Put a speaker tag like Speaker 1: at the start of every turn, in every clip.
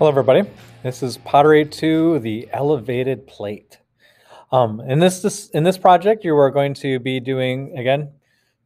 Speaker 1: Hello, everybody. This is Pottery 2, the elevated plate. Um, in this, this in this project, you are going to be doing again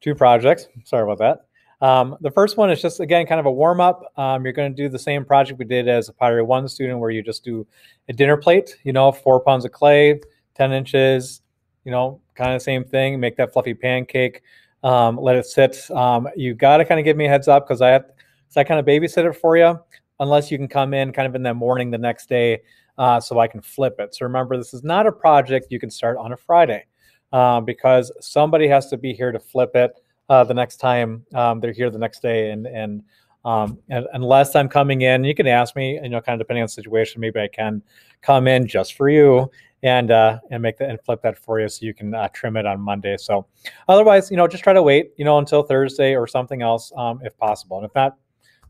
Speaker 1: two projects. Sorry about that. Um, the first one is just again kind of a warm up. Um, you're going to do the same project we did as a Pottery One student, where you just do a dinner plate. You know, four pounds of clay, ten inches. You know, kind of same thing. Make that fluffy pancake. Um, let it sit. Um, you got to kind of give me a heads up because I have, so I kind of babysit it for you unless you can come in kind of in the morning the next day uh, so I can flip it. So remember, this is not a project you can start on a Friday uh, because somebody has to be here to flip it uh, the next time um, they're here the next day. And, and, um, and, unless I'm coming in, you can ask me, you know, kind of depending on the situation, maybe I can come in just for you and uh, and make that and flip that for you so you can uh, trim it on Monday. So otherwise, you know, just try to wait, you know, until Thursday or something else um, if possible. And if not,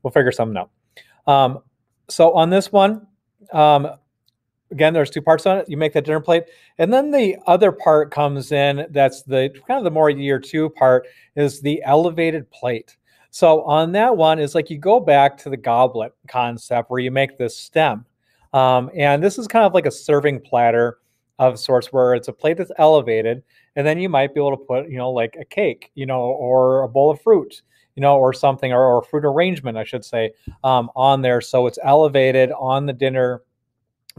Speaker 1: we'll figure something out. Um, so on this one, um, again, there's two parts on it. You make that dinner plate, and then the other part comes in. That's the kind of the more year two part is the elevated plate. So on that one is like you go back to the goblet concept where you make this stem, um, and this is kind of like a serving platter of sorts where it's a plate that's elevated, and then you might be able to put you know like a cake, you know, or a bowl of fruit you know, or something, or, or fruit arrangement, I should say, um, on there. So it's elevated on the dinner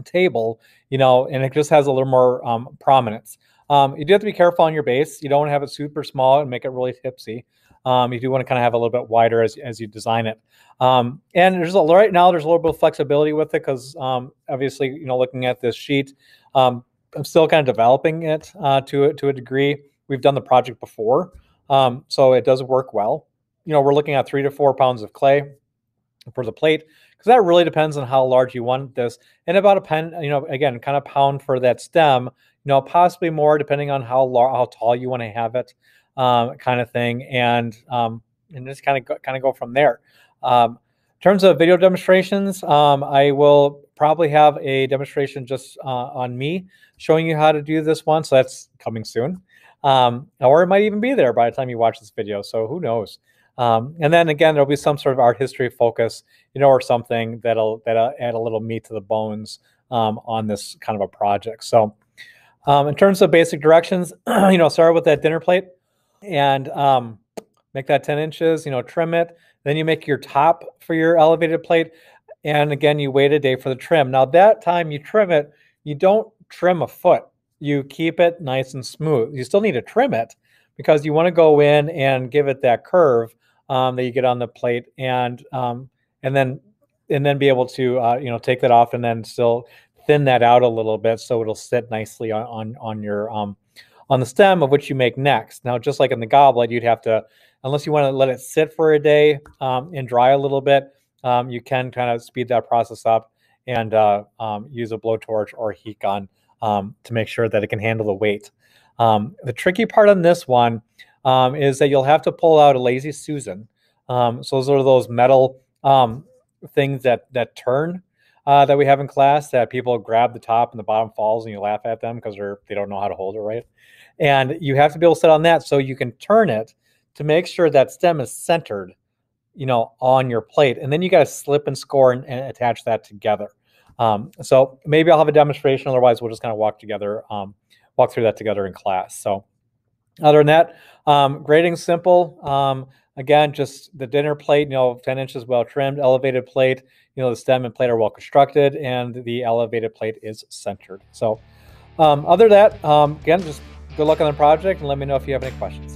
Speaker 1: table, you know, and it just has a little more um, prominence. Um, you do have to be careful on your base. You don't want to have it super small and make it really tipsy. Um, you do want to kind of have a little bit wider as, as you design it. Um, and there's a right now there's a little bit of flexibility with it because um, obviously you know looking at this sheet, um, I'm still kind of developing it uh, to to a degree. We've done the project before, um, so it does work well you know, we're looking at three to four pounds of clay for the plate because that really depends on how large you want this and about a pen, you know, again, kind of pound for that stem, you know, possibly more depending on how large, how tall you want to have it, um, kind of thing. And, um, and just kind of kind of go from there. Um, in terms of video demonstrations, um, I will probably have a demonstration just uh, on me showing you how to do this one. So that's coming soon. Um, or it might even be there by the time you watch this video. So who knows? Um, and then again, there'll be some sort of art history focus, you know, or something that'll that'll add a little meat to the bones um, on this kind of a project. So, um, in terms of basic directions, you know, start with that dinner plate and um, make that 10 inches. You know, trim it. Then you make your top for your elevated plate, and again, you wait a day for the trim. Now, that time you trim it, you don't trim a foot. You keep it nice and smooth. You still need to trim it because you want to go in and give it that curve um, that you get on the plate, and um, and then and then be able to uh, you know take that off and then still thin that out a little bit so it'll sit nicely on on, on your um, on the stem of which you make next. Now, just like in the goblet, you'd have to unless you want to let it sit for a day um, and dry a little bit, um, you can kind of speed that process up and uh, um, use a blowtorch or a heat gun um, to make sure that it can handle the weight. Um, the tricky part on this one um, is that you'll have to pull out a lazy Susan. Um, so those are those metal um, things that that turn uh, that we have in class that people grab the top and the bottom falls and you laugh at them because they're they don't know how to hold it right. And you have to be able to sit on that so you can turn it to make sure that stem is centered, you know, on your plate. And then you got to slip and score and, and, attach that together. Um, so maybe I'll have a demonstration. Otherwise, we'll just kind of walk together, um, walk through that together in class. So other than that, um, grading simple. Um, again, just the dinner plate, you know, 10 inches well trimmed, elevated plate, you know, the stem and plate are well constructed, and the elevated plate is centered. So, um, other than that, um, again, just good luck on the project and let me know if you have any questions.